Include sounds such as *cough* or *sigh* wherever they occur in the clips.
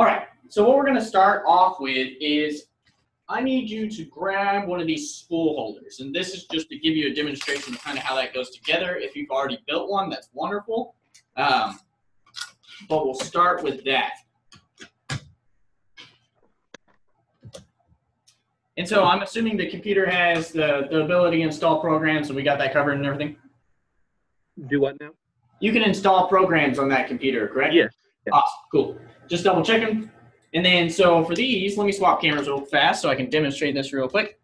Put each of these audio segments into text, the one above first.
All right, so what we're gonna start off with is I need you to grab one of these spool holders. And this is just to give you a demonstration of kind of how that goes together. If you've already built one, that's wonderful. Um, but we'll start with that. And so I'm assuming the computer has the, the ability to install programs and we got that covered and everything? Do what now? You can install programs on that computer, correct? Yes. yes. Awesome, cool. Just double checking. And then, so for these, let me swap cameras real fast so I can demonstrate this real quick.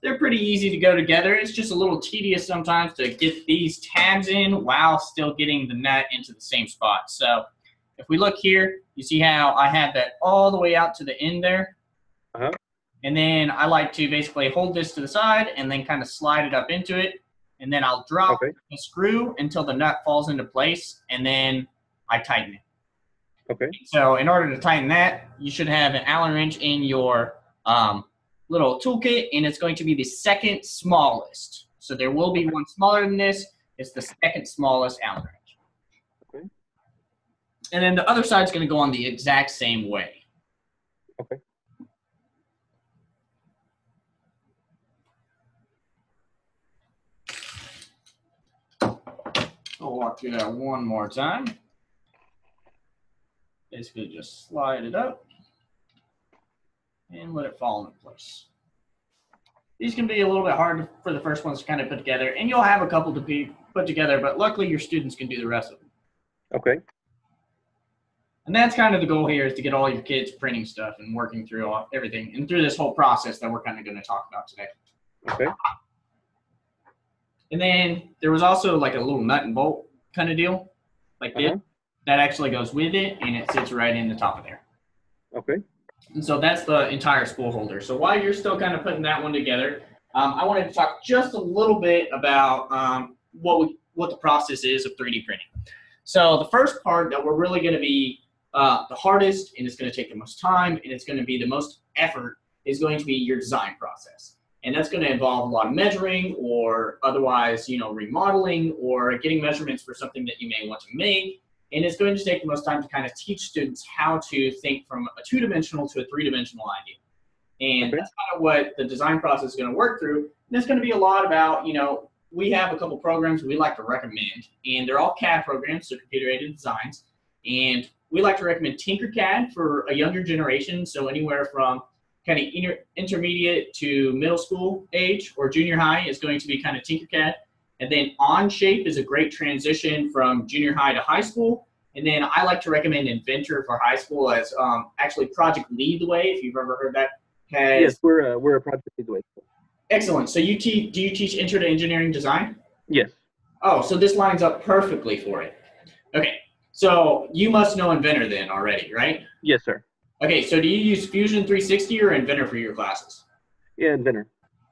They're pretty easy to go together. It's just a little tedious sometimes to get these tabs in while still getting the net into the same spot. So if we look here, you see how I have that all the way out to the end there? Uh-huh. And then I like to basically hold this to the side and then kind of slide it up into it. And then I'll drop Okay. the screw until the nut falls into place and then I tighten it. Okay. So in order to tighten that, you should have an Allen wrench in your um, little toolkit, and it's going to be the second smallest. So there will be one smaller than this. It's the second smallest Allen wrench. Okay. And then the other side's going to go on the exact same way. Okay. I'll walk through that one more time. Basically, just slide it up and let it fall into place. These can be a little bit hard for the first ones to kind of put together, and you'll have a couple to be put together, but luckily your students can do the rest of them. Okay. And that's kind of the goal here is to get all your kids printing stuff and working through all, everything and through this whole process that we're kind of going to talk about today. Okay. And then there was also like a little nut and bolt kind of deal, like this, Uh-huh. That actually goes with it, and it sits right in the top of there. Okay. And so that's the entire spool holder. So while you're still kind of putting that one together, um, I wanted to talk just a little bit about um, what we, what the process is of 3D printing. So the first part that we're really going to be uh, the hardest, and it's going to take the most time, and it's going to be the most effort, is going to be your design process. And that's going to involve a lot of measuring, or otherwise, you know, remodeling, or getting measurements for something that you may want to make. And it's going to take the most time to kind of teach students how to think from a two-dimensional to a three-dimensional idea. And Okay. that's kind of what the design process is going to work through. And it's going to be a lot about, you know, we have a couple programs we like to recommend, and they're all CAD programs, so computer-aided designs. And we like to recommend Tinkercad for a younger generation, so anywhere from kind of inter- intermediate to middle school age or junior high is going to be kind of Tinkercad. And then OnShape is a great transition from junior high to high school. And then I like to recommend Inventor for high school as um, actually Project Lead the Way, if you've ever heard that. Has Yes, we're uh, we're a project lead the way. excellent. So you teach? Do you teach Intro to Engineering Design? Yes. Oh, so this lines up perfectly for it. Okay, so you must know Inventor then already, right? Yes, sir. Okay, so do you use Fusion 360 or Inventor for your classes? Yeah, inventor.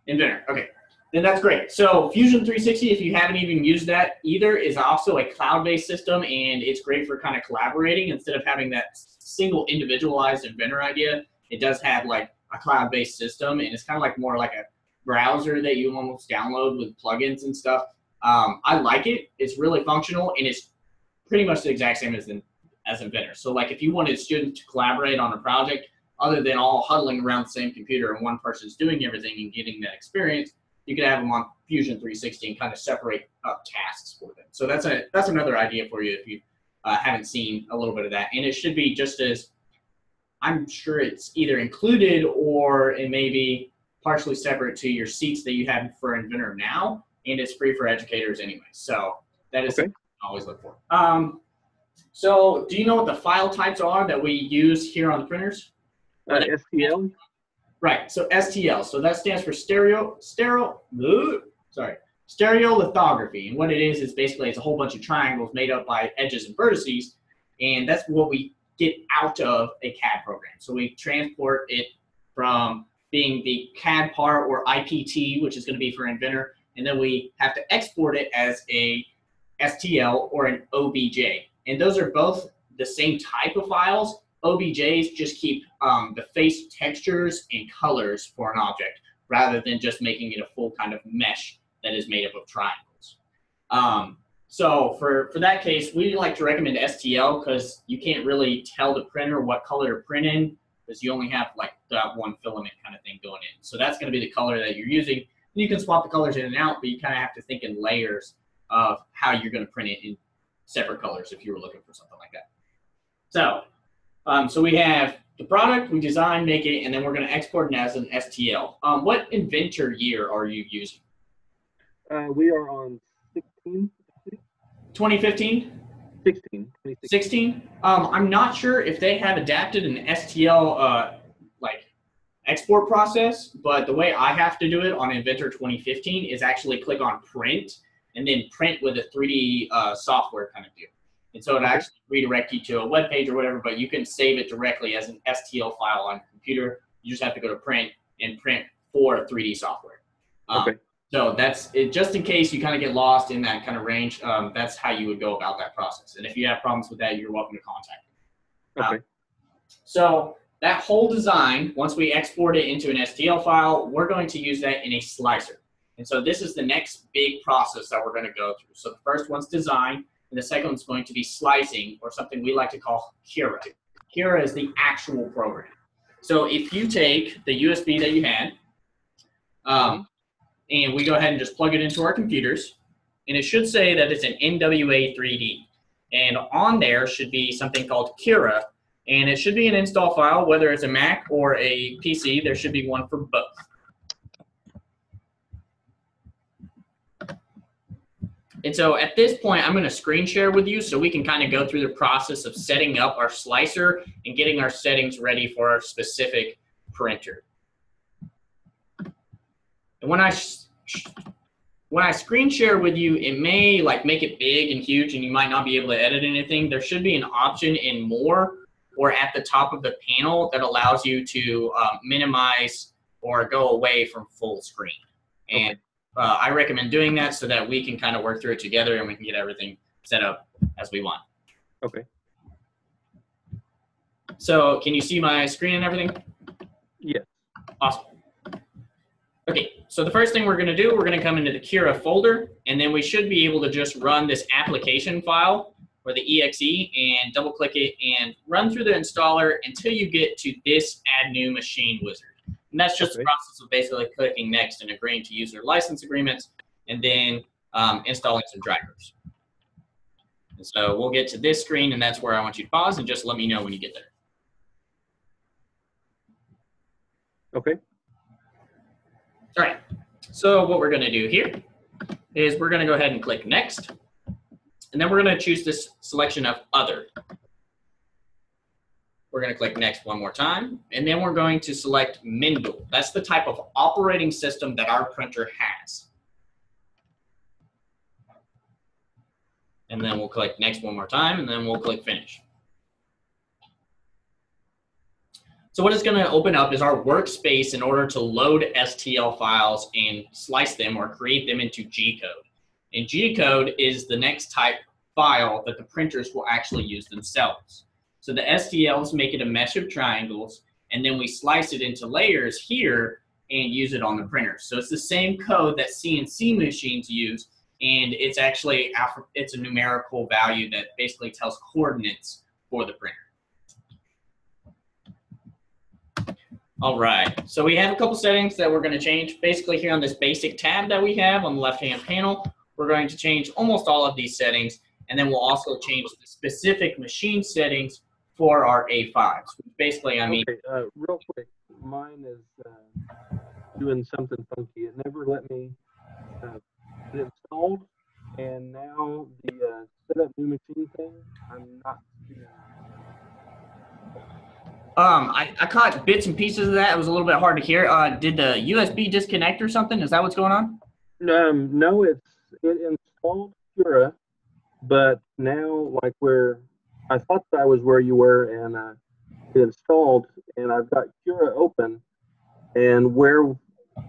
Inventor. Okay, then that's great. So Fusion 360, if you haven't even used that either, is also a cloud-based system, and it's great for kind of collaborating instead of having that single individualized Inventor idea. It does have like a cloud-based system, and it's kind of like more like a browser that you almost download with plugins and stuff. Um, I like it. It's really functional, and it's pretty much the exact same as in, as Inventor. So like if you wanted students to collaborate on a project, other than all huddling around the same computer and one person's doing everything and getting that experience, you can have them on Fusion 360 and kind of separate up tasks for them. So that's a that's another idea for you if you uh, haven't seen a little bit of that. And it should be just as I'm sure it's either included or it may be partially separate to your seats that you have for Inventor now, and it's free for educators anyway. So that is Okay. always look for. Um, so do you know what the file types are that we use here on the printers? Uh, STL. Right. So STL. So that stands for stereo stereo. Sorry, stereolithography. And what it is is basically it's a whole bunch of triangles made up by edges and vertices, and that's what we get out of a CAD program. So we transport it from being the CAD part or IPT, which is going to be for Inventor, and then we have to export it as a STL or an OBJ. And those are both the same type of files. OBJs just keep um, the face textures and colors for an object rather than just making it a full kind of mesh that is made up of triangles. Um, So for, for that case, we like to recommend STL because you can't really tell the printer what color to print in because you only have like that one filament kind of thing going in. So that's going to be the color that you're using. And you can swap the colors in and out, but you kind of have to think in layers of how you're going to print it in separate colors if you were looking for something like that. So, um, so we have the product, we design, make it, and then we're going to export it as an STL. Um, what inventor year are you using? Uh, we are on 16, 2015? 16, 2016. 16 um, i'm not sure if they have adapted an stl uh, like export process but the way i have to do it on inventor 2015 is actually click on print and then print with a 3d uh, software kind of deal and so it actually redirect you to a web page or whatever but you can save it directly as an stl file on your computer you just have to go to print and print for 3d software um, Okay. so that's it, just in case you kind of get lost in that kind of range. Um, that's how you would go about that process. And if you have problems with that, you're welcome to contact. me. Okay. So that whole design, once we export it into an STL file, we're going to use that in a slicer. And so this is the next big process that we're going to go through. So the first one's design, and the second one's going to be slicing, or something we like to call Cura. Cura is the actual program. So if you take the USB that you had, um, and we go ahead and just plug it into our computers, and it should say that it's an NWA 3D. And on there should be something called Cura, and it should be an install file, whether it's a Mac or a PC. There should be one for both. And so at this point, I'm going to screen share with you so we can kind of go through the process of setting up our slicer and getting our settings ready for our specific printer. And when I when I screen share with you, it may like make it big and huge, and you might not be able to edit anything. There should be an option in more or at the top of the panel that allows you to um, minimize or go away from full screen. And uh, I recommend doing that so that we can kind of work through it together and we can get everything set up as we want. Okay. So, can you see my screen and everything? Yes. Awesome. Okay, so the first thing we're going to do, we're going to come into the Cura folder, and then we should be able to just run this application file or the exe and double click it and run through the installer until you get to this add new machine wizard. And that's just the process of basically clicking next and agreeing to user license agreements and then um, installing some drivers. And so we'll get to this screen, and that's where I want you to pause and just let me know when you get there. Okay. All right. So what we're going to do here is we're going to go ahead and click next. And then we're going to choose this selection of other. We're going to click next one more time. And then we're going to select Mendel. That's the type of operating system that our printer has. And then we'll click next one more time and then we'll click finish. So what it's going to open up is our workspace in order to load STL files and slice them or create them into G-code. And G-code is the next type file that the printers will actually use themselves. So the STLs make it a mesh of triangles, and then we slice it into layers here and use it on the printer. So it's the same code that CNC machines use, and it's actually it's a numerical value that basically tells coordinates for the printer. All right, so we have a couple settings that we're going to change. Basically, here on this basic tab that we have on the left-hand panel, we're going to change almost all of these settings, and then we'll also change the specific machine settings for our A5s. Basically, I mean, Okay, uh, real quick, mine is uh, doing something funky. It never let me uh, get installed, and now the uh, set up new machine thing, I'm not um, I, I caught bits and pieces of that. It was a little bit hard to hear. Uh, did the USB disconnect or something? Is that what's going on? Um, no, it's it installed Cura, but now like where I thought that I was where you were, and uh, it installed, and I've got Cura open, and where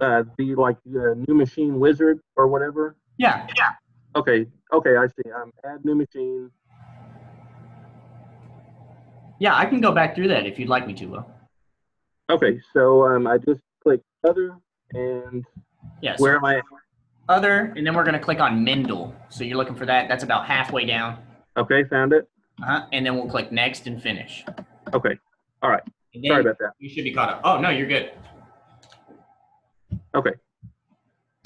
uh, the like uh, new machine wizard or whatever. Yeah, yeah. Okay, okay, I see. Um, add new machine. Yeah, I can go back through that if you'd like me to, Will. Okay, so um, I just click other, and Yes. where am I? other, and then we're gonna click on Mendel. So you're looking for that. That's about halfway down. Okay, found it. Uh-huh. And then we'll click next and finish. Okay. All right. Sorry about that. you should be caught up. Oh no, you're good. Okay.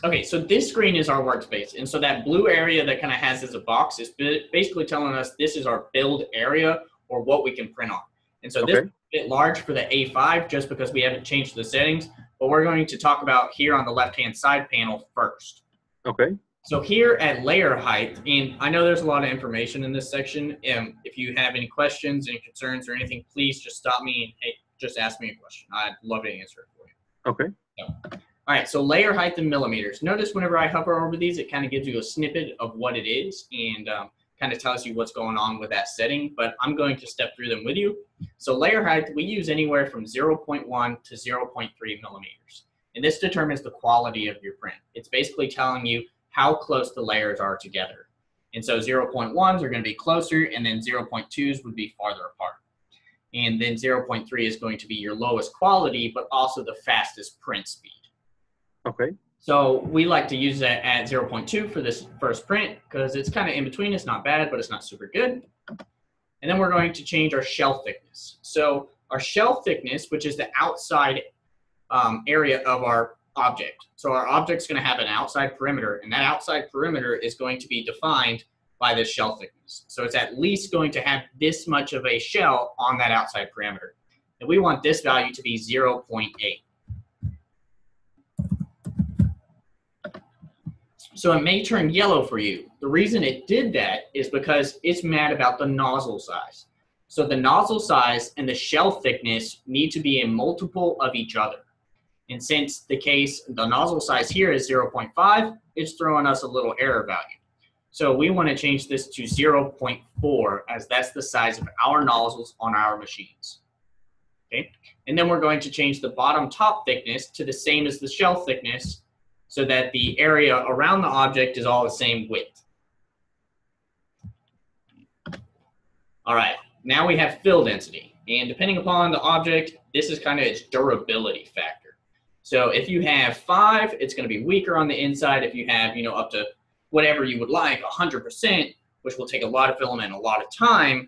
Okay, so this screen is our workspace. And so that blue area that kind of has as a box is basically telling us this is our build area or what we can print on. And so this is a bit large for the A5 just because we haven't changed the settings, but we're going to talk about here on the left-hand side panel first. Okay. So here at layer height, and I know there's a lot of information in this section. Um, if you have any questions, any concerns, or anything, please just stop me and hey, just ask me a question. I'd love to answer it for you. Okay. All right, so layer height in millimeters. Notice whenever I hover over these, it kind of gives you a snippet of what it is and um, kind of tells you what's going on with that setting, but I'm going to step through them with you. So layer height, we use anywhere from 0.1 to 0.3 millimeters. And this determines the quality of your print. It's basically telling you how close the layers are together. And so 0.1s are going to be closer, and then 0.2s would be farther apart. And then 0.3 is going to be your lowest quality, but also the fastest print speed. Okay. So we like to use that at 0.2 for this first print because it's kind of in between. It's not bad, but it's not super good. And then we're going to change our shell thickness. So our shell thickness, which is the outside um, area of our object. So our object's going to have an outside perimeter, and that outside perimeter is going to be defined by this shell thickness. So it's at least going to have this much of a shell on that outside perimeter. And we want this value to be 0.8. So it may turn yellow for you. The reason it did that is because it's mad about the nozzle size. So the nozzle size and the shell thickness need to be a multiple of each other. And since the case, the nozzle size here is 0.5, it's throwing us a little error value. So we want to change this to 0.4 as that's the size of our nozzles on our machines. Okay, and then we're going to change the bottom top thickness to the same as the shell thickness so that the area around the object is all the same width. All right, now we have fill density. And depending upon the object, this is kind of its durability factor. So if you have five, it's going to be weaker on the inside. If you have, you know, up to whatever you would like, 100%, which will take a lot of filament, and a lot of time,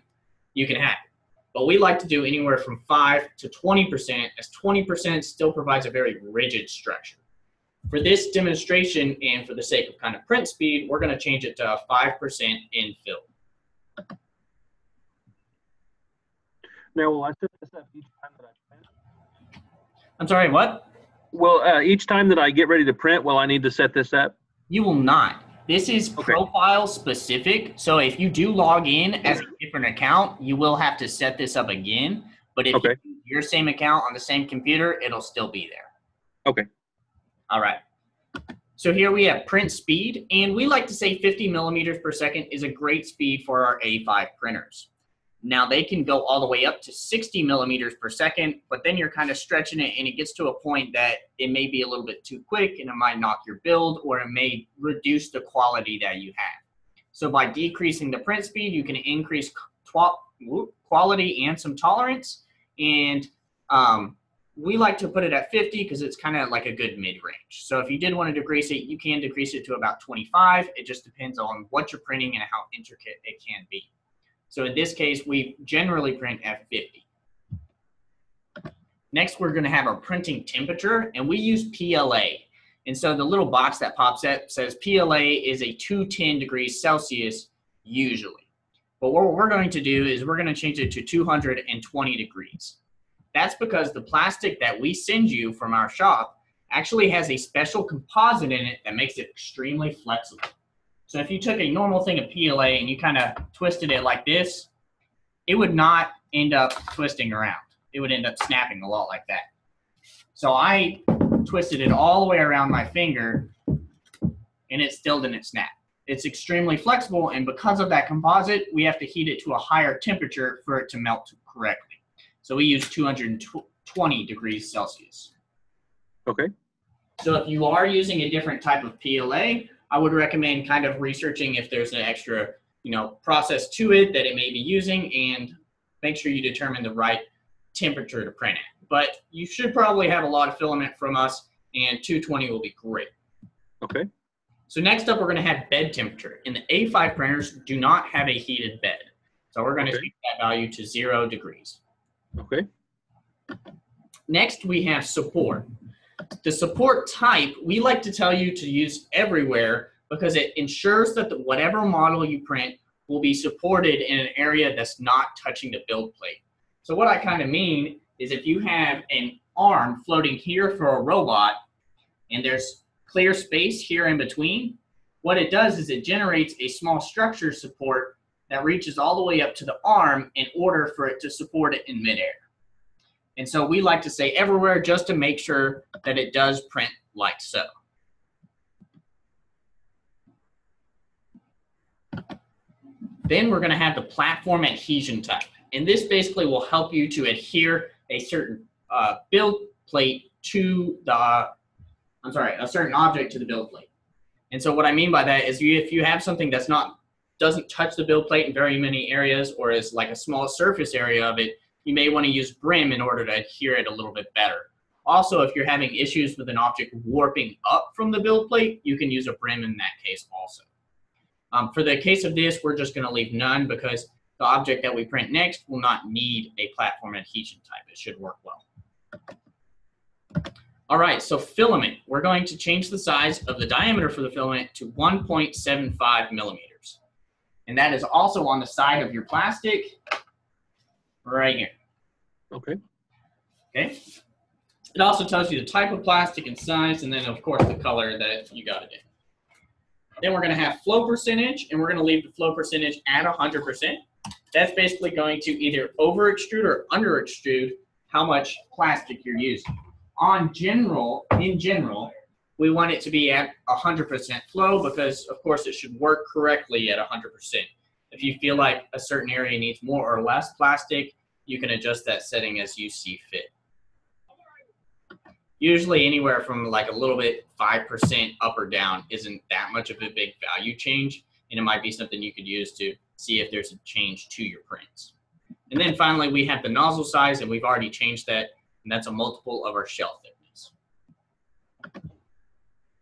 you can have it. But we like to do anywhere from 5 to 20%, as 20% still provides a very rigid structure. For this demonstration and for the sake of kind of print speed, we're going to change it to 5% in fill. Now, will I set this up each time that I print? I'm sorry, what? Well, uh, each time that I get ready to print, will I need to set this up? You will not. This is Okay. profile specific. So if you do log in as a different account, you will have to set this up again. But if Okay. you your same account on the same computer, it'll still be there. Okay. All right. So here we have print speed, and we like to say 50 millimeters per second is a great speed for our A5 printers. Now they can go all the way up to 60 millimeters per second, but then you're kind of stretching it and it gets to a point that it may be a little bit too quick and it might knock your build or it may reduce the quality that you have. So by decreasing the print speed, you can increase quality and some tolerance. And um, we like to put it at 50 because it's kind of like a good mid range. So if you did want to decrease it, you can decrease it to about 25. It just depends on what you're printing and how intricate it can be. So in this case, we generally print F50. Next, we're going to have our printing temperature, and we use PLA. And so the little box that pops up says PLA is a 210 degrees Celsius usually. But what we're going to do is we're going to change it to 220 degrees. That's because the plastic that we send you from our shop actually has a special composite in it that makes it extremely flexible. So if you took a normal thing of PLA and you kind of twisted it like this, it would not end up twisting around. It would end up snapping a lot like that. So I twisted it all the way around my finger and it still didn't snap. It's extremely flexible and because of that composite, we have to heat it to a higher temperature for it to melt correctly. So we use 220 degrees Celsius. Okay. So if you are using a different type of PLA, I would recommend kind of researching if there's an extra, you know, process to it that it may be using and make sure you determine the right temperature to print at. But you should probably have a lot of filament from us and 220 will be great. Okay. So next up, we're going to have bed temperature. And the A5 printers do not have a heated bed. So we're going to Okay. change that value to zero degrees. Okay. Next, we have support. The support type, we like to tell you to use everywhere because it ensures that the, whatever model you print will be supported in an area that's not touching the build plate. So what I kind of mean is if you have an arm floating here for a robot and there's clear space here in between, what it does is it generates a small structure support that reaches all the way up to the arm in order for it to support it in midair. And so we like to say everywhere just to make sure that it does print like so. Then we're going to have the platform adhesion type. And this basically will help you to adhere a certain uh, build plate to the, I'm sorry, a certain object to the build plate. And so what I mean by that is you, if you have something that's not, doesn't touch the build plate in very many areas or is like a small surface area of it, you may want to use brim in order to adhere it a little bit better. Also, if you're having issues with an object warping up from the build plate, you can use a brim in that case also. Um, for the case of this, we're just going to leave none because the object that we print next will not need a platform adhesion type. It should work well. All right, so filament. We're going to change the size of the diameter for the filament to 1.75 millimeters. And that is also on the side of your plastic right here. Okay. Okay. It also tells you the type of plastic and size, and then of course the color that you got it in. Then we're going to have flow percentage, and we're going to leave the flow percentage at 100%. That's basically going to either over extrude or under extrude how much plastic you're using. On general, in general, we want it to be at 100% flow because, of course, it should work correctly at 100%. If you feel like a certain area needs more or less plastic, you can adjust that setting as you see fit. Usually anywhere from like a little bit 5% up or down isn't that much of a big value change, and it might be something you could use to see if there's a change to your prints. And then finally, we have the nozzle size, and we've already changed that, and that's a multiple of our shell thickness.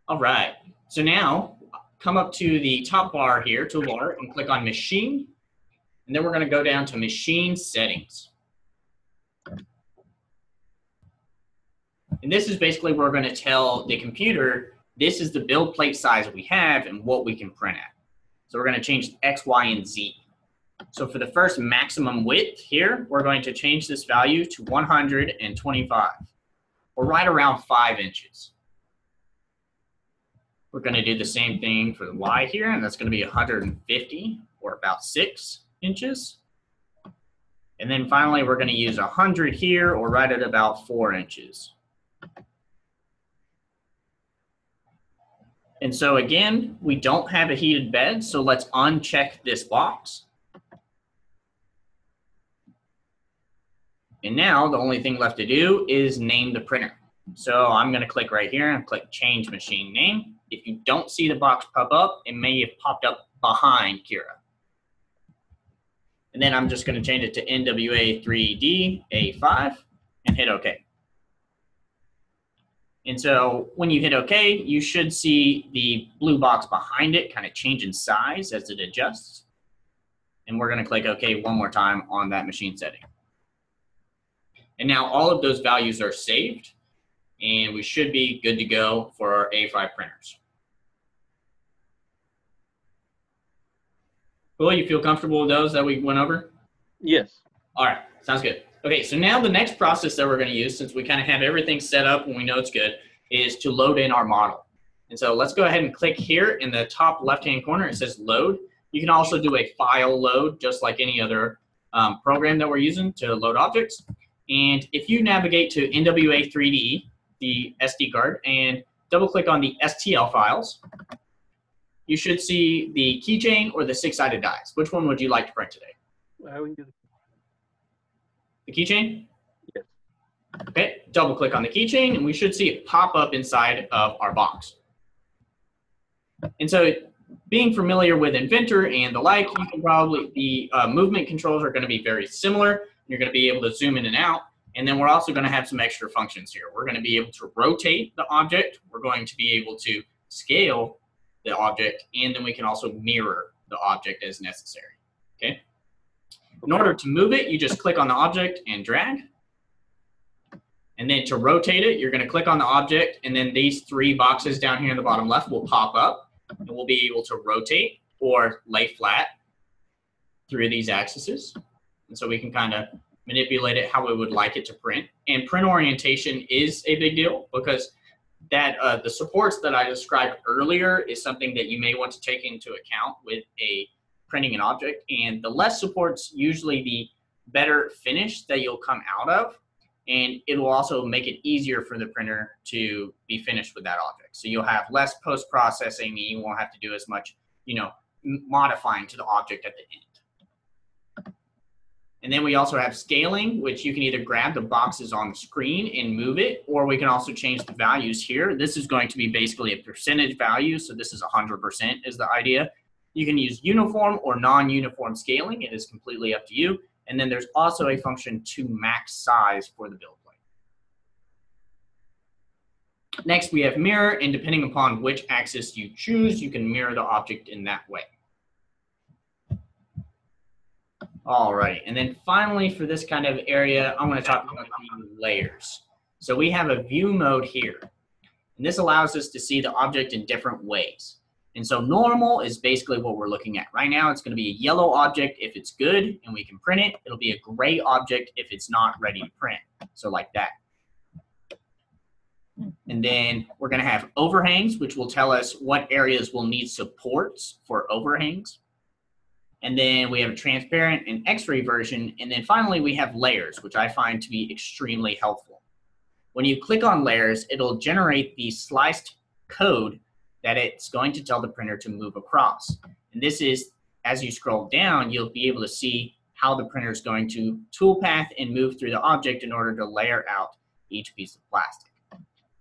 All right, so now come up to the top bar here, toolbar, and click on Machine, and then we're going to go down to Machine Settings. And this is basically where we're going to tell the computer this is the build plate size we have and what we can print at. So we're going to change X, Y, and Z. So for the first maximum width here, we're going to change this value to 125, or right around 5 inches. We're going to do the same thing for the Y here, and that's going to be 150, or about 6 inches. And then finally, we're going to use 100 here, or right at about 4 inches. And so again, we don't have a heated bed, so let's uncheck this box. And now the only thing left to do is name the printer. So I'm gonna click right here and click change machine name. If you don't see the box pop up, it may have popped up behind Cura. And then I'm just gonna change it to NWA 3D A5 and hit okay. And so when you hit OK, you should see the blue box behind it kind of change in size as it adjusts. And we're going to click OK one more time on that machine setting. And now all of those values are saved, and we should be good to go for our A5 printers. Cool, you feel comfortable with those that we went over? Yes. All right, sounds good. Okay, so now the next process that we're going to use, since we kind of have everything set up and we know it's good, is to load in our model. And so let's go ahead and click here in the top left-hand corner. It says load. You can also do a file load, just like any other um, program that we're using to load objects. And if you navigate to NWA 3D, the SD card, and double-click on the STL files, you should see the keychain or the six-sided dies. Which one would you like to print today? Uh, we can do The keychain? Yes. Okay, double click on the keychain and we should see it pop up inside of our box. And so being familiar with Inventor and the like, you can probably, the uh, movement controls are gonna be very similar. You're gonna be able to zoom in and out. And then we're also gonna have some extra functions here. We're gonna be able to rotate the object. We're going to be able to scale the object, and then we can also mirror the object as necessary. Okay. In order to move it, you just click on the object and drag. And then to rotate it, you're going to click on the object, and then these three boxes down here in the bottom left will pop up, and we'll be able to rotate or lay flat through these axes. And so we can kind of manipulate it how we would like it to print. And print orientation is a big deal because that uh, the supports that I described earlier is something that you may want to take into account with a printing an object. And the less supports, usually the better finish that you'll come out of and it will also make it easier for the printer to be finished with that object. So you'll have less post processing, and you won't have to do as much, you know, modifying to the object at the end. And then we also have scaling, which you can either grab the boxes on the screen and move it, or we can also change the values here. This is going to be basically a percentage value, so this is 100% is the idea. You can use uniform or non-uniform scaling. It is completely up to you. And then there's also a function to max size for the build plate. Next, we have mirror, and depending upon which axis you choose, you can mirror the object in that way. All right, and then finally for this kind of area, I'm gonna talk about the layers. So we have a view mode here, and this allows us to see the object in different ways. And so normal is basically what we're looking at. Right now, it's going to be a yellow object if it's good and we can print it. It'll be a gray object if it's not ready to print. So like that. And then we're going to have overhangs, which will tell us what areas will need supports for overhangs. And then we have a transparent and x-ray version. And then finally, we have layers, which I find to be extremely helpful. When you click on layers, it'll generate the sliced code that it's going to tell the printer to move across. And this is, as you scroll down, you'll be able to see how the printer is going to toolpath and move through the object in order to layer out each piece of plastic.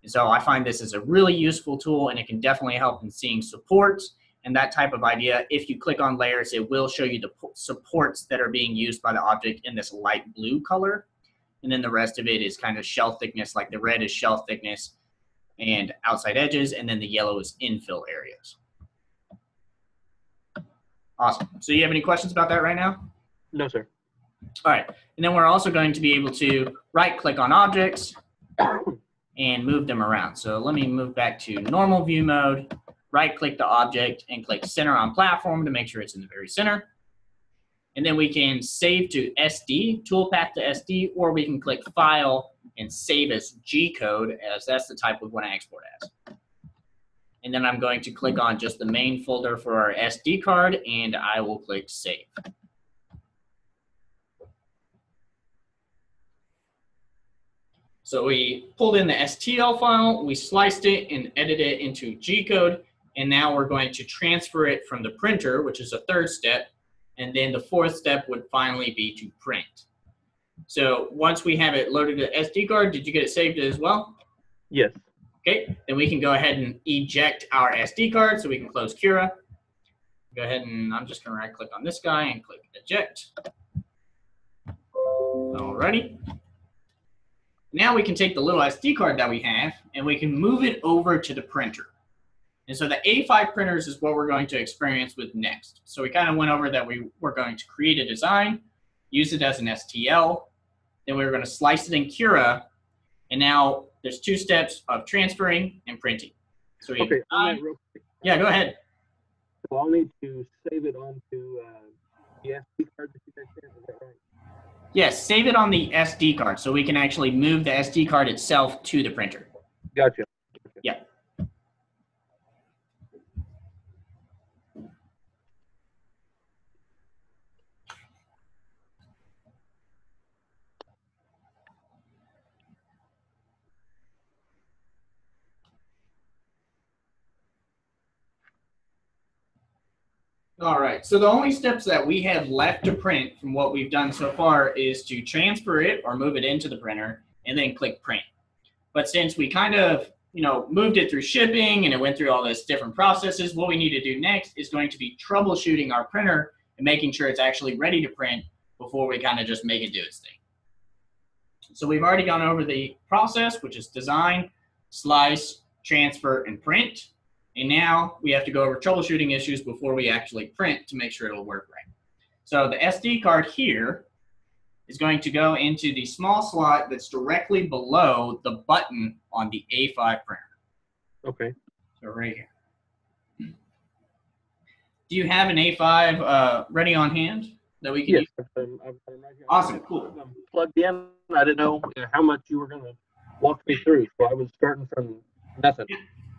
And so I find this is a really useful tool and it can definitely help in seeing supports and that type of idea. If you click on layers, it will show you the supports that are being used by the object in this light blue color. And then the rest of it is kind of shell thickness, like the red is shell thickness, and outside edges, and then the yellow is infill areas. Awesome. So you have any questions about that right now? No, sir. All right. And then we're also going to be able to right click on objects and move them around. So let me move back to normal view mode, right click the object and click center on platform to make sure it's in the very center. And then we can save to SD, toolpath to SD, or we can click file and save as G code as that's the type we want to export as. And then I'm going to click on just the main folder for our SD card and I will click save. So we pulled in the STL file, we sliced it and edited it into G code, and now we're going to transfer it from the printer, which is a third step, and then the fourth step would finally be to print. So once we have it loaded to SD card, did you get it saved as well? Yes. Okay, then we can go ahead and eject our SD card so we can close Cura. Go ahead and I'm just gonna right click on this guy and click eject. Alrighty. Now we can take the little SD card that we have and we can move it over to the printer. And so the A5 printers is what we're going to experience with next. So we kind of went over that we were going to create a design, use it as an STL, then we were going to slice it in Cura, and now there's two steps of transferring and printing. So we Okay, uh, that real quick, yeah, go ahead. so I'll need to save it onto uh, the SD card that you guys sent, is that right? Yes, save it on the SD card so we can actually move the SD card itself to the printer. Gotcha. Yeah. All right, so the only steps that we have left to print from what we've done so far is to transfer it or move it into the printer and then click print. But since we kind of, you know, moved it through shipping and it went through all this different processes, what we need to do next is going to be troubleshooting our printer and making sure it's actually ready to print before we kind of just make it do its thing. So we've already gone over the process, which is design, slice, transfer, and print. And now we have to go over troubleshooting issues before we actually print to make sure it'll work right. So the SD card here is going to go into the small slot that's directly below the button on the A5 printer. Okay. So right here. Do you have an A5 uh, ready on hand that we can Yes. use? I've got 'em- I've got 'em right here. Awesome, cool. 'em Plugged in. I didn't know how much you were going to walk me through, so I was starting from nothing.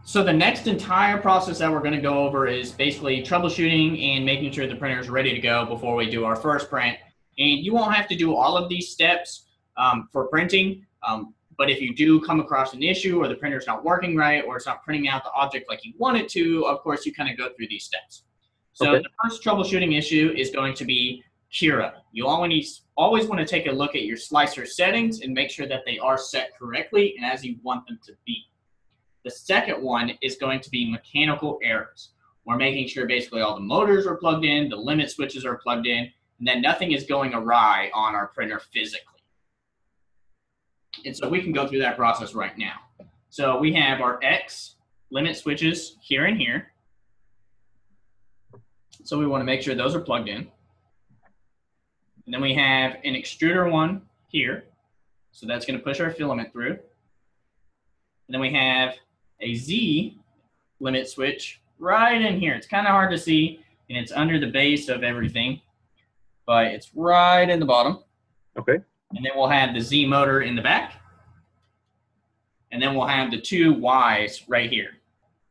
So the next entire process that we're going to go over is basically troubleshooting and making sure the printer is ready to go before we do our first print. And you won't have to do all of these steps um, for printing. Um, but if you do come across an issue or the printer's not working right or it's not printing out the object like you want it to, of course, you kind of go through these steps. So Okay. the first troubleshooting issue is going to be Cura. You always always want to take a look at your slicer settings and make sure that they are set correctly and as you want them to be. The second one is going to be mechanical errors. We're making sure basically all the motors are plugged in, the limit switches are plugged in, and that nothing is going awry on our printer physically. And so we can go through that process right now. So we have our X limit switches here and here. So we want to make sure those are plugged in. And then we have an extruder one here. So that's going to push our filament through. And then we have a Z limit switch right in here. It's kind of hard to see, and it's under the base of everything, but it's right in the bottom. Okay. And then we'll have the Z motor in the back. And then we'll have the two Ys right here.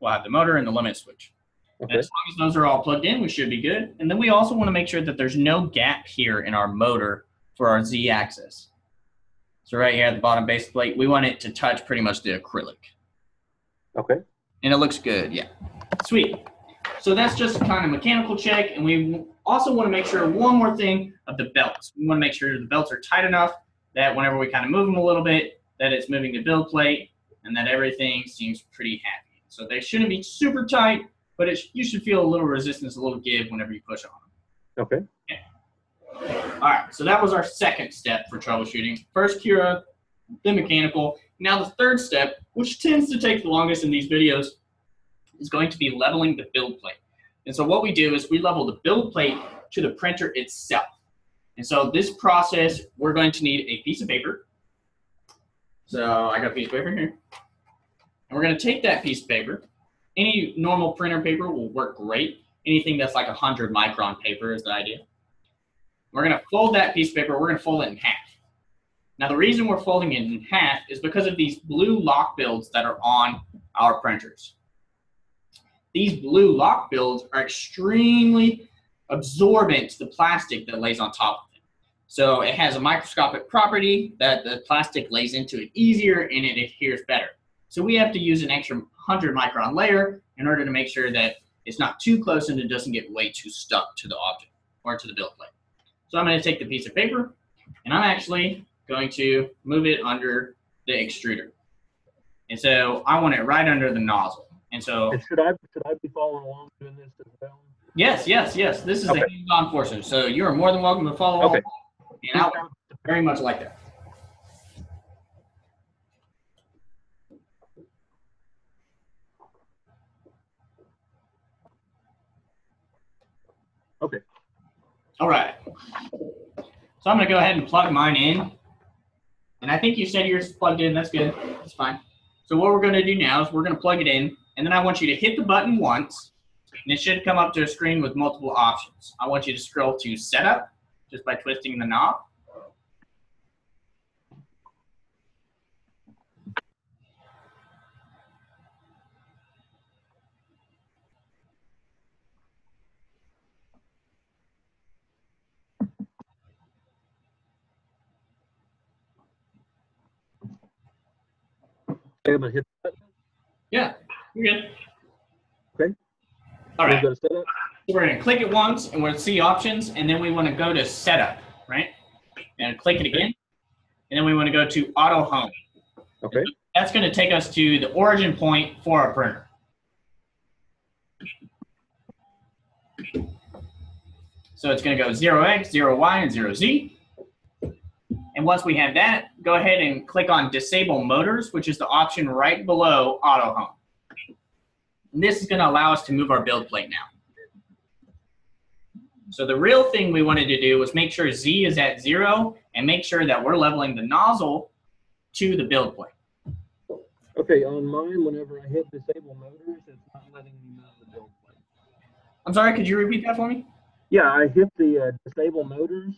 We'll have the motor and the limit switch. Okay. as long as those are all plugged in, we should be good. And then we also want to make sure that there's no gap here in our motor for our Z axis. So right here at the bottom base plate, we want it to touch pretty much the acrylic. Okay. And it looks good, yeah. Sweet. So that's just kind of mechanical check. And we also want to make sure one more thing of the belts. We want to make sure the belts are tight enough that whenever we kind of move them a little bit, that it's moving the build plate and that everything seems pretty happy. So they shouldn't be super tight, but it, you should feel a little resistance, a little give whenever you push on them. Okay. All right, so that was our second step for troubleshooting. First Cura, then mechanical. Now the third step, which tends to take the longest in these videos, is going to be leveling the build plate. And so what we do is we level the build plate to the printer itself. And so this process, we're going to need a piece of paper. So I got a piece of paper here. And we're going to take that piece of paper. Any normal printer paper will work great. Anything that's like 100 micron paper is the idea. We're going to fold that piece of paper, we're going to fold it in half. Now, the reason we're folding it in half is because of these blue lock builds that are on our printers. These blue lock builds are extremely absorbent to the plastic that lays on top of it. So it has a microscopic property that the plastic lays into it easier and it adheres better. So we have to use an extra 100 micron layer in order to make sure that it's not too close and it doesn't get way too stuck to the object or to the build plate. So I'm going to take the piece of paper and I'm actually going to move it under the extruder. And so I want it right under the nozzle. And so, And should I should I be following along doing this as well? yes, yes, yes, this is Okay. the hands-on portion. So you are more than welcome to follow Okay. along. And I very much like that. Okay. All right. So I'm going to go ahead and plug mine in. And I think you said yours plugged in. That's good. That's fine. So what we're going to do now is we're going to plug it in. And then I want you to hit the button once. And it should come up to a screen with multiple options. I want you to scroll to Setup just by twisting the knob. Okay, I'm gonna hit the button. Yeah, you're good. Okay. All right. We're gonna. So we're to click it once and we'll see options. And then we want to go to Setup, right? And click it again. And then we want to go to Auto Home. Okay. That's going to take us to the origin point for our printer. So it's going to go 0x, 0y, and 0z. And once we have that, go ahead and click on Disable Motors, which is the option right below Auto Home. And this is going to allow us to move our build plate now. So the real thing we wanted to do was make sure Z is at zero and make sure that we're leveling the nozzle to the build plate. Okay, on mine, whenever I hit disable motors, it's not letting me move the build plate. I'm sorry, could you repeat that for me? Yeah, I hit the uh, disable motors,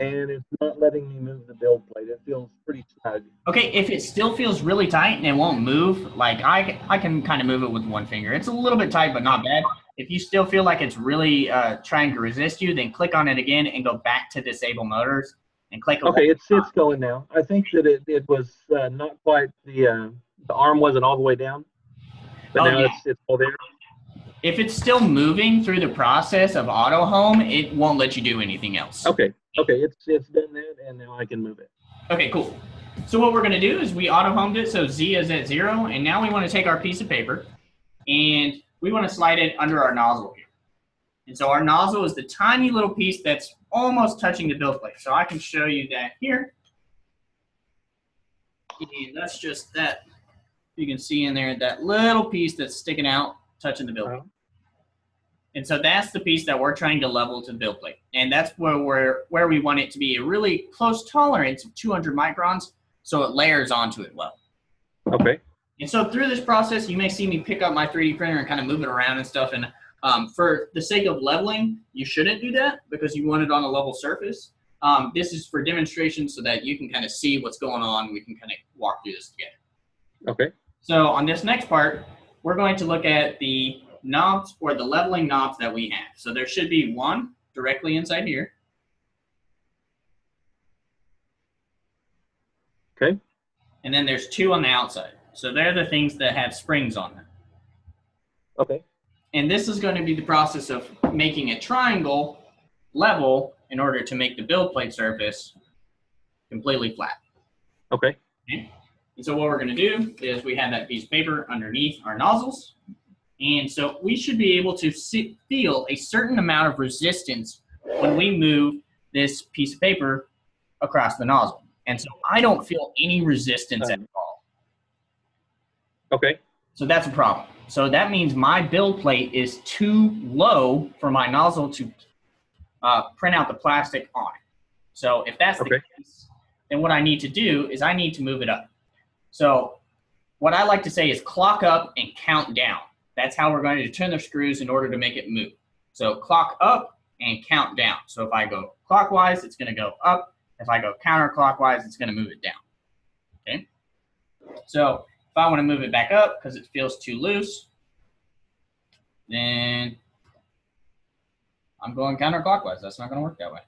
and it's not letting me move the build plate. It feels pretty snug. Okay, if it still feels really tight and it won't move, like I, I can kind of move it with one finger. It's a little bit tight, but not bad. If you still feel like it's really uh, trying to resist you, then click on it again and go back to disable motors and click. Okay, it's it's going now. I think that it, it was uh, not quite the uh, the arm wasn't all the way down, but Oh, now yeah. it's it's all there. If it's still moving through the process of auto home, it won't let you do anything else. Okay, okay, it's it's done that, and now I can move it. Okay, cool. So what we're going to do is we auto homed it, so Z is at zero, and now we want to take our piece of paper and we want to slide it under our nozzle here. And so our nozzle is the tiny little piece that's almost touching the build plate. So I can show you that here. And that's just that, you can see in there, that little piece that's sticking out, touching the build plate. Oh. And so that's the piece that we're trying to level to the build plate. And that's where we're where we want it to be a really close tolerance of 200 microns so it layers onto it well. Okay, And so through this process, you may see me pick up my 3D printer and kind of move it around and stuff. And um, for the sake of leveling, you shouldn't do that because you want it on a level surface. Um, this is for demonstration so that you can kind of see what's going on. We can kind of walk through this together. okay, So on this next part, we're going to look at the knobs or the leveling knobs that we have. So there should be one directly inside here. Okay. And then there's two on the outside. So they're the things that have springs on them. okay, And this is going to be the process of making a triangle level in order to make the build plate surface completely flat. okay, okay. And so what we're going to do is we have that piece of paper underneath our nozzles. And so we should be able to see, feel a certain amount of resistance when we move this piece of paper across the nozzle. And so I don't feel any resistance at all. okay, So that's a problem. So that means my build plate is too low for my nozzle to uh, print out the plastic on it. So if that's the case, then what I need to do is I need to move it up. So what I like to say is clock up and count down. That's how we're going to turn the screws in order to make it move. So clock up and count down. So if I go clockwise, it's going to go up. If I go counterclockwise, it's going to move it down. Okay. So if I want to move it back up because it feels too loose, then I'm going counterclockwise. That's not going to work that way.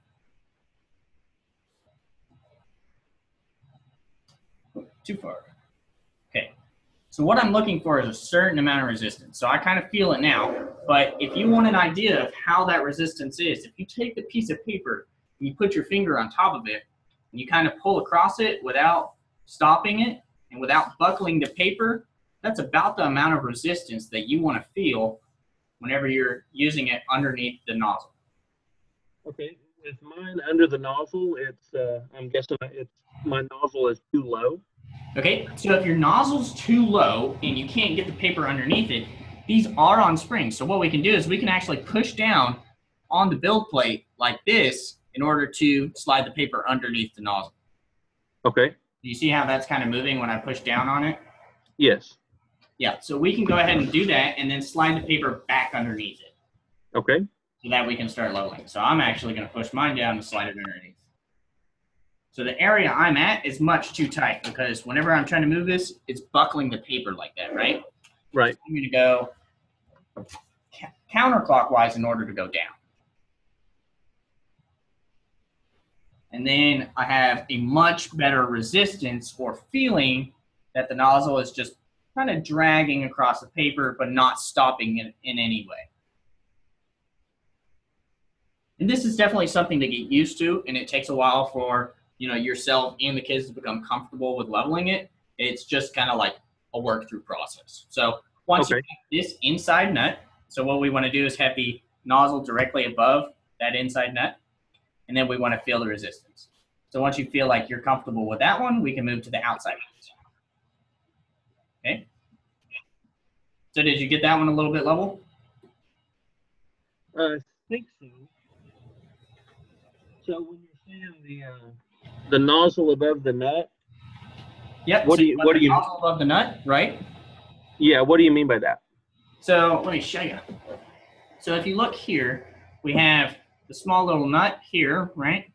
Too far. So what I'm looking for is a certain amount of resistance. So I kind of feel it now. But if you want an idea of how that resistance is, if you take the piece of paper and you put your finger on top of it and you kind of pull across it without stopping it and without buckling the paper, that's about the amount of resistance that you want to feel whenever you're using it underneath the nozzle. okay. With mine under the nozzle, it's uh, I'm guessing it's my nozzle is too low. Okay, so if your nozzle's too low and you can't get the paper underneath it, these are on springs. So what we can do is we can actually push down on the build plate like this in order to slide the paper underneath the nozzle. Okay, Do you see how that's kind of moving when I push down on it? yes, Yeah, so we can go ahead and do that and then slide the paper back underneath it okay, so that we can start leveling. So I'm actually going to push mine down and slide it underneath. So the area I'm at is much too tight because whenever I'm trying to move this, it's buckling the paper like that, right? right, I'm going to go counterclockwise in order to go down. And then I have a much better resistance or feeling that the nozzle is just kind of dragging across the paper but not stopping it in any way. And this is definitely something to get used to, and it takes a while for you know yourself and the kids to become comfortable with leveling it. It's just kind of like a work through process. So once you Okay. have this inside nut, so what we want to do is have the nozzle directly above that inside nut, and then we want to feel the resistance. So once you feel like you're comfortable with that one, we can move to the outside. nut. Okay. So did you get that one a little bit level? Uh, I think so. So when you're saying the uh, the nozzle above the nut, Yep. What so do you- what do you- nozzle above the nut, right? yeah, what do you mean by that? So let me show you. So if you look here, we have the small little nut here, right?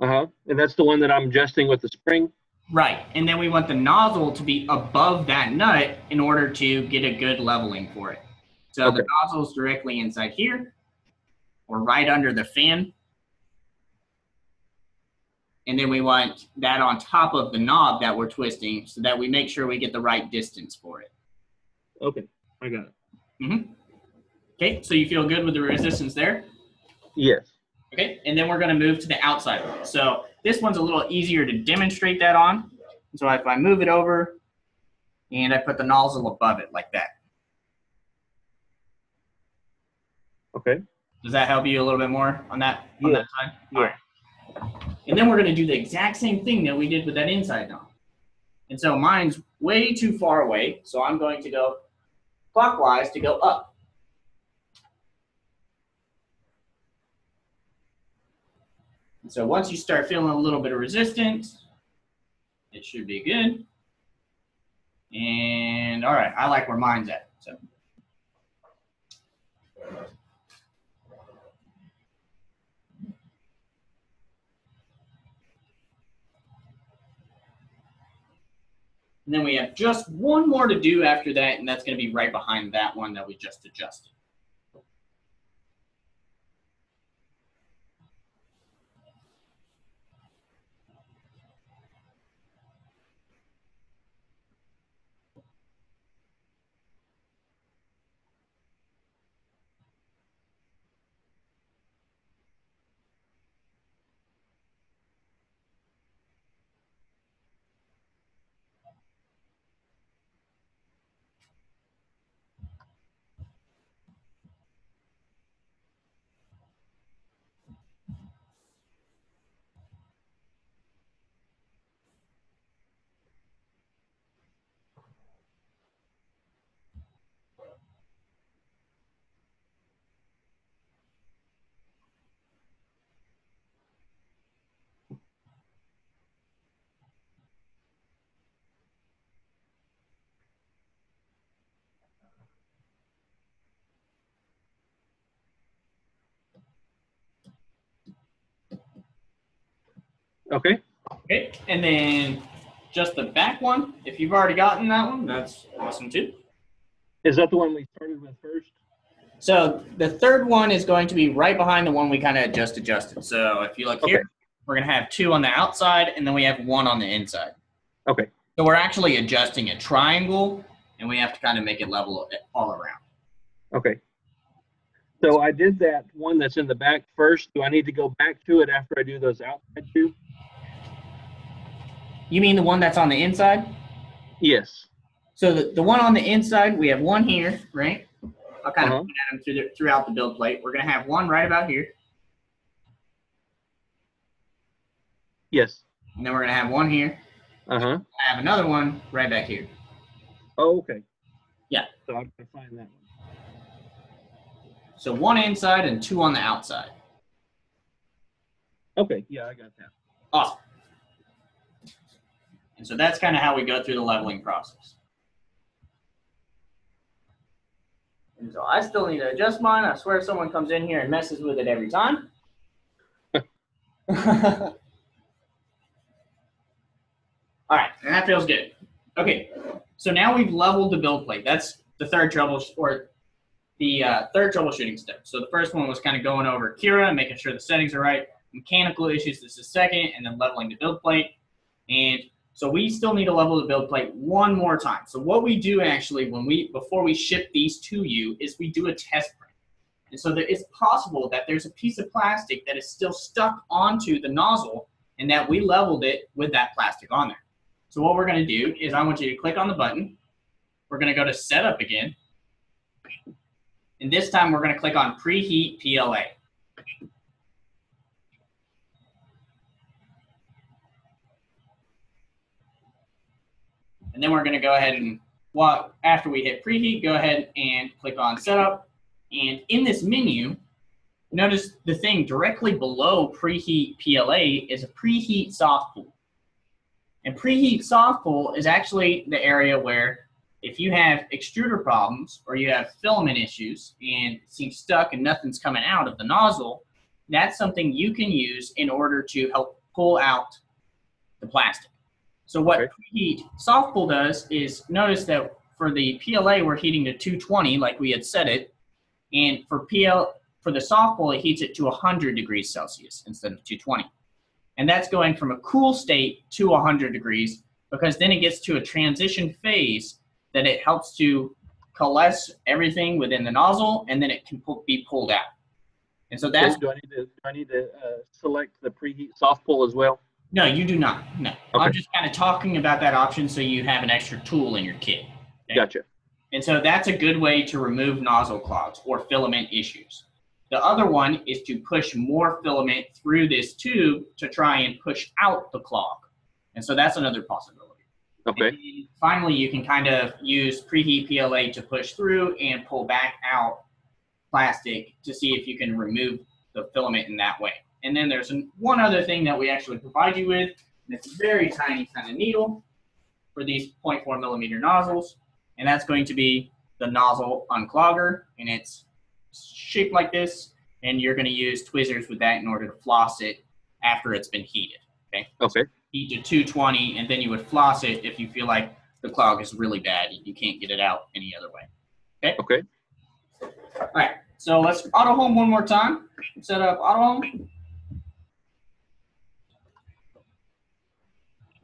Uh huh. And that's the one that I'm adjusting with the spring. Right. And then we want the nozzle to be above that nut in order to get a good leveling for it. So the Okay. nozzle is directly inside here or right under the fan. And then we want that on top of the knob that we're twisting so that we make sure we get the right distance for it. Okay, I got it. Mm-hmm. Okay, so you feel good with the resistance there? Yes. Okay, and then we're going to move to the outside one. So this one's a little easier to demonstrate that on. So if I move it over and I put the nozzle above it like that, Okay. does that help you a little bit more on that on Yeah. that side? Yeah. All right. And then we're going to do the exact same thing that we did with that inside knob. And so mine's way too far away, so I'm going to go clockwise to go up. And so once you start feeling a little bit of resistance, it should be good. And all right, I like where mine's at. So And then we have just one more to do after that, and that's going to be right behind that one that we just adjusted. Okay. Okay, and then just the back one. If you've already gotten that one, that's awesome too. Is that the one we started with first? So the third one is going to be right behind the one we kind of just adjusted. So if you look here, we're going to have two on the outside, and then we have one on the inside. Okay. So we're actually adjusting a triangle, and we have to kind of make it level all around. Okay. So I did that one that's in the back first. Do I need to go back to it after I do those outside two? You mean the one that's on the inside? Yes. So the, the one on the inside, we have one here, right? I'll kind Uh-huh. of point at them through the, throughout the build plate. We're going to have one right about here, Yes. and then we're going to have one here. Uh huh. I have another one right back here. Oh, okay. Yeah. So I'm gonna find that one. So one inside and two on the outside. Okay. Yeah, I got that. Awesome. And so that's kind of how we go through the leveling process. And so I still need to adjust mine. I swear someone comes in here and messes with it every time. *laughs* All right, and that feels good. Okay, so now we've leveled the build plate. That's the third trouble or the uh, third troubleshooting step. So the first one was kind of going over Cura, making sure the settings are right. Mechanical issues, this is second, and then leveling the build plate. And so we still need to level the build plate one more time. So what we do actually when we before we ship these to you is we do a test print. And so that it's possible that there's a piece of plastic that is still stuck onto the nozzle and that we leveled it with that plastic on there. So what we're going to do is I want you to click on the button. We're going to go to setup again. And this time we're going to click on preheat PLA. And then we're going to go ahead and what after we hit preheat, go ahead and click on setup. And in this menu, notice the thing directly below preheat PLA is a preheat soft pull. And preheat soft pull is actually the area where if you have extruder problems or you have filament issues and it seems stuck and nothing's coming out of the nozzle, that's something you can use in order to help pull out the plastic. So what Okay. preheat soft pull does is notice that for the PLA we're heating to 220 like we had set it, and for PL for the soft pull it heats it to 100 degrees Celsius instead of 220. And that's going from a cool state to 100 degrees because then it gets to a transition phase that it helps to coalesce everything within the nozzle and then it can pu- be pulled out. And so that's So do I need to, do I need to uh, select the preheat soft pull as well? No, you do not. No, I'm just kind of talking about that option so you have an extra tool in your kit. Okay. Gotcha. And so that's a good way to remove nozzle clogs or filament issues. The other one is to push more filament through this tube to try and push out the clog. And so that's another possibility. Okay. Finally, you can kind of use preheat PLA to push through and pull back out plastic to see if you can remove the filament in that way. And then there's an, one other thing that we actually provide you with, and it's a very tiny kind of needle for these 0.4 millimeter nozzles, and that's going to be the nozzle unclogger, and it's shaped like this, and you're going to use tweezers with that in order to floss it after it's been heated. Okay. Heat to 220, and then you would floss it if you feel like the clog is really bad. and You can't get it out any other way. Okay. Okay. All right, so let's auto home one more time. Set up auto home.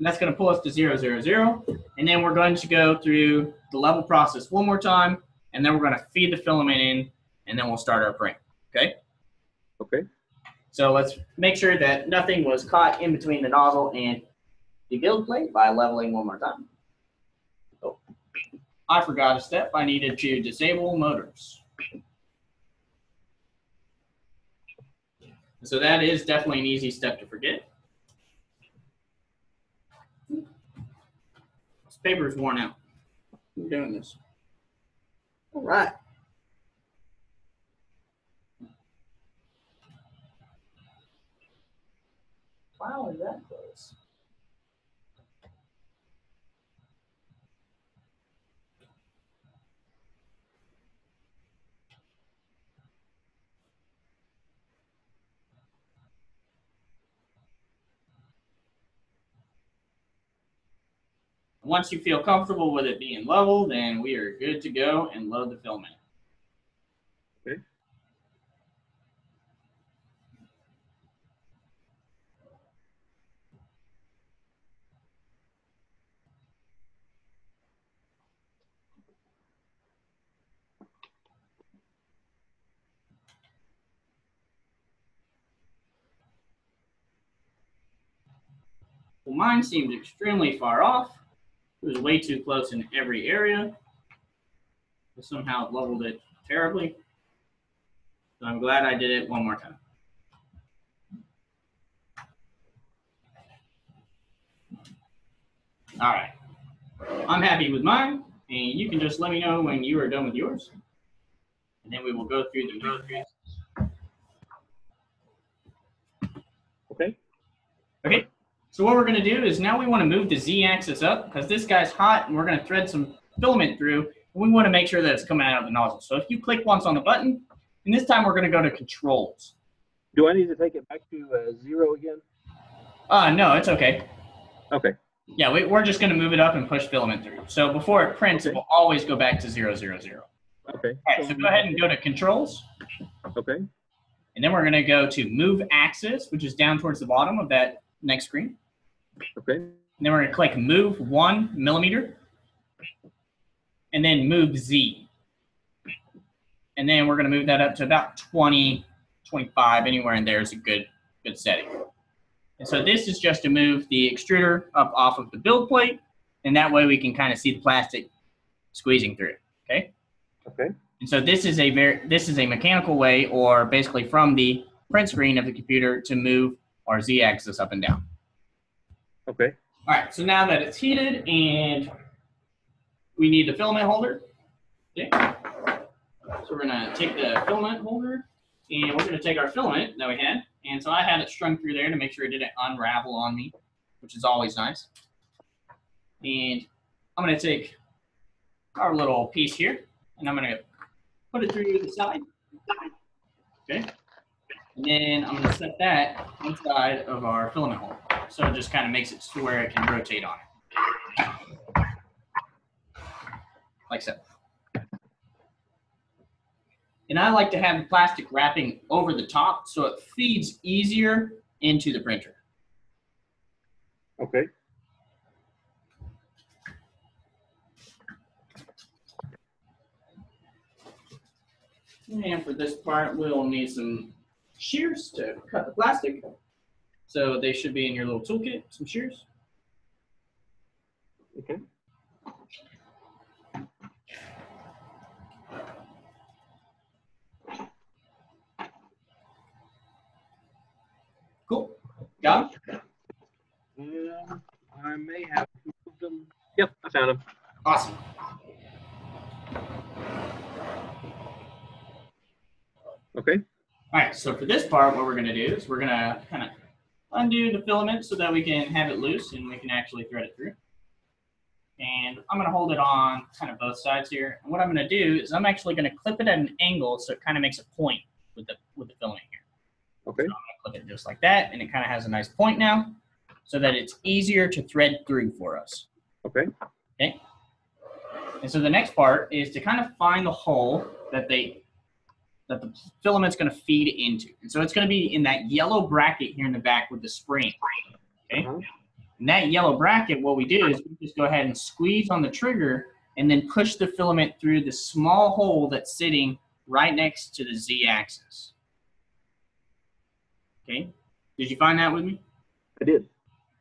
And that's going to pull us to zero, zero, zero. And then we're going to go through the level process one more time. And then we're going to feed the filament in, and then we'll start our print. Okay? Okay. So let's make sure that nothing was caught in between the nozzle and the build plate by leveling one more time. Oh, I forgot a step. I needed to disable motors. So that is definitely an easy step to forget. Paper is worn out. I'm doing this. All right. Wow, is that close? Once you feel comfortable with it being level, then we are good to go and load the filament. Okay. Well, mine seemed extremely far off. It was way too close in every area. I somehow leveled it terribly. So I'm glad I did it one more time. All right. I'm happy with mine, and you can just let me know when you are done with yours. And then we will go through the matrix. Okay. Okay, so what we're gonna do is now we wanna move the Z-axis up because this guy's hot and we're gonna thread some filament through. And we wanna make sure that it's coming out of the nozzle. So if you click once on the button, and this time we're gonna go to controls. Do I need to take it back to uh, zero again? Uh, no, it's okay. Okay. Yeah, we, we're just gonna move it up and push filament through. So before it prints, it will always go back to zero, zero, zero. Okay. All right, so go ahead and go to controls. Okay. And then we're gonna go to move axis, which is down towards the bottom of that next screen. Okay. And then we're gonna click move one millimeter. And then move Z. And then we're gonna move that up to about 20, 25, anywhere in there is a good, good setting. And so this is just to move the extruder up off of the build plate. And that way we can kind of see the plastic squeezing through, okay? Okay. And so this is a very, this is a mechanical way or basically from the print screen of the computer to move our Z axis up and down. Okay. All right, so now that it's heated and we need the filament holder. Okay. So we're gonna take the filament holder and we're gonna take our filament that we had. And so I had it strung through there to make sure it didn't unravel on me, which is always nice. And I'm gonna take our little piece here and I'm gonna put it through the side. Okay. And then I'm gonna set that inside of our filament holder. So it just kind of makes it to where it can rotate on it. Like so. And I like to have the plastic wrapping over the top so it feeds easier into the printer. Okay. And for this part, we'll need some shears to cut the plastic. So they should be in your little toolkit, some shears. Okay. Cool. Got them? Um, I may have moved them. Yep, I found them. Awesome. Okay. All right, so for this part, what we're gonna do is we're gonna kind of undo the filament so that we can have it loose and we can actually thread it through. And I'm gonna hold it on kind of both sides here. And what I'm gonna do is I'm actually gonna clip it at an angle so it kind of makes a point with the with the filament here. Okay. So I'm going to clip it just like that, and it kind of has a nice point now, so that it's easier to thread through for us. Okay. Okay. And so the next part is to kind of find the hole that they that the filament's going to feed into. And so it's going to be in that yellow bracket here in the back with the spring. Okay. Uh-huh. And that yellow bracket, what we do is we just go ahead and squeeze on the trigger and then push the filament through the small hole that's sitting right next to the z-axis. Okay. Did you find that with me? I did.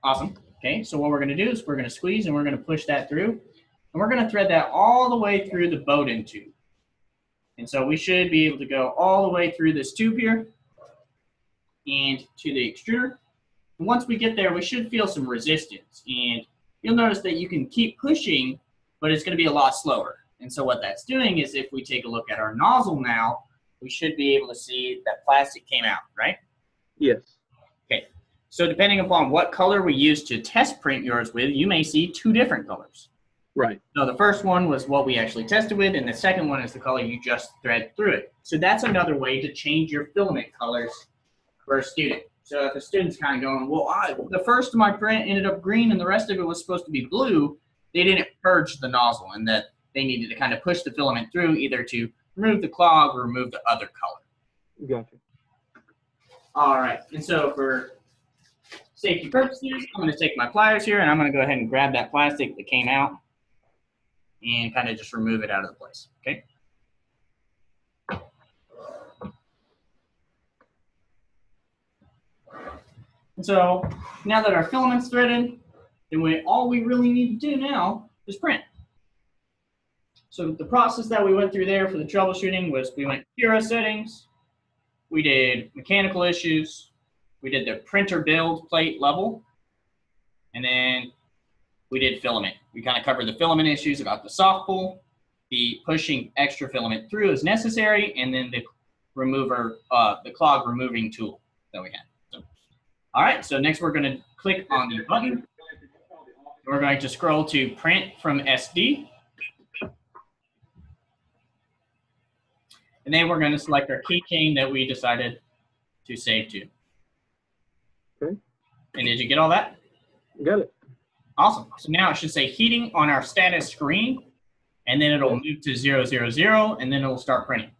Awesome. Okay, so what we're going to do is we're going to squeeze and we're going to push that through. And we're going to thread that all the way through the Bowden tube. And so we should be able to go all the way through this tube here and to the extruder. And once we get there, we should feel some resistance. And you'll notice that you can keep pushing, but it's going to be a lot slower. And so what that's doing is if we take a look at our nozzle now, we should be able to see that plastic came out, right? Yes. Okay. So depending upon what color we use to test print yours with, you may see two different colors. Right. So the first one was what we actually tested with, and the second one is the color you just thread through it. So that's another way to change your filament colors for a student. So if a student's kind of going, well, I, the first of my print ended up green and the rest of it was supposed to be blue, they didn't purge the nozzle and that they needed to kind of push the filament through either to remove the clog or remove the other color. Gotcha. All right, and so for safety purposes, I'm gonna take my pliers here and I'm gonna go ahead and grab that plastic that came out and kind of just remove it out of the place, okay? And so now that our filament's threaded, then we, all we really need to do now is print. So the process that we went through there for the troubleshooting was we went Cura settings, we did mechanical issues, we did the printer build plate level, and then we did filament. We kind of covered the filament issues about the soft pull, the pushing extra filament through as necessary, and then the remover, uh, the clog removing tool that we had. So, all right, so next we're going to click on the button. We're going to scroll to print from SD. And then we're going to select our keychain that we decided to save to. Okay. And did you get all that? Got it. Awesome. So now it should say heating on our status screen, and then it'll move to zero, zero, zero, and then it'll start printing.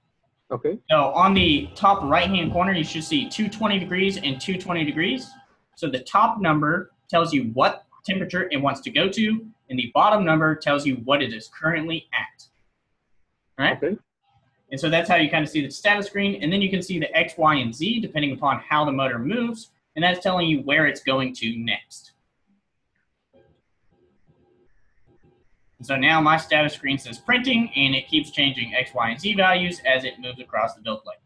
Okay. So on the top right-hand corner, you should see 220 degrees and 220 degrees. So the top number tells you what temperature it wants to go to, and the bottom number tells you what it is currently at. All right? Okay. And so that's how you kind of see the status screen. And then you can see the X, Y, and Z depending upon how the motor moves. And that's telling you where it's going to next. And so now my status screen says printing, and it keeps changing X, Y, and Z values as it moves across the build plane.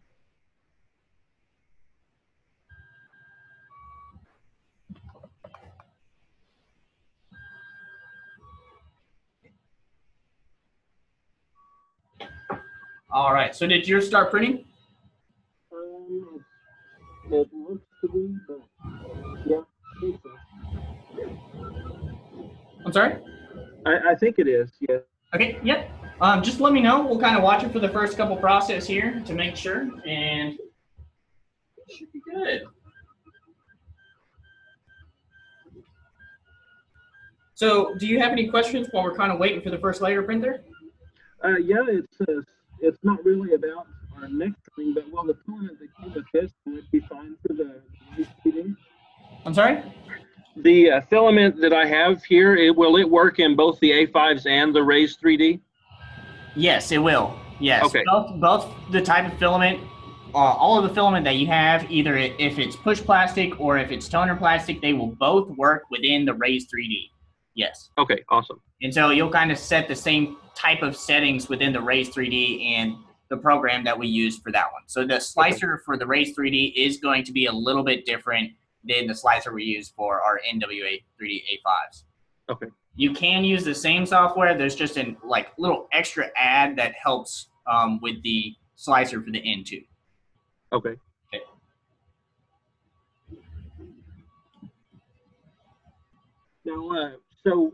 All right, so did yours start printing? I, think it is. Yeah. Okay. Yep. Um, just let me know. We'll kind of watch it for the first couple process here to make sure, and it should be good. So, do you have any questions while we're kind of waiting for the first layer printer? Uh, yeah, it's uh, it's not really about our next thing, but will the filament that came with this will it be fine for the 3D? I'm sorry. The uh, filament that I have here, it, will it work in both the A5s and the Raise 3D? Yes, it will. Yes. Okay. Both, both the type of filament, uh, all of the filament that you have, either if it's push plastic or if it's toner plastic, they will both work within the Raise 3D. Yes. Okay, awesome. And so you'll kind of set the same type of settings within the Raise 3D and the program that we use for that one. So the slicer for the Raise 3D is going to be a little bit different than the slicer we use for our NWA 3D A5s. Okay. You can use the same software. There's just a like little extra add that helps um, with the slicer for the N2. Okay. Okay. Now, uh, so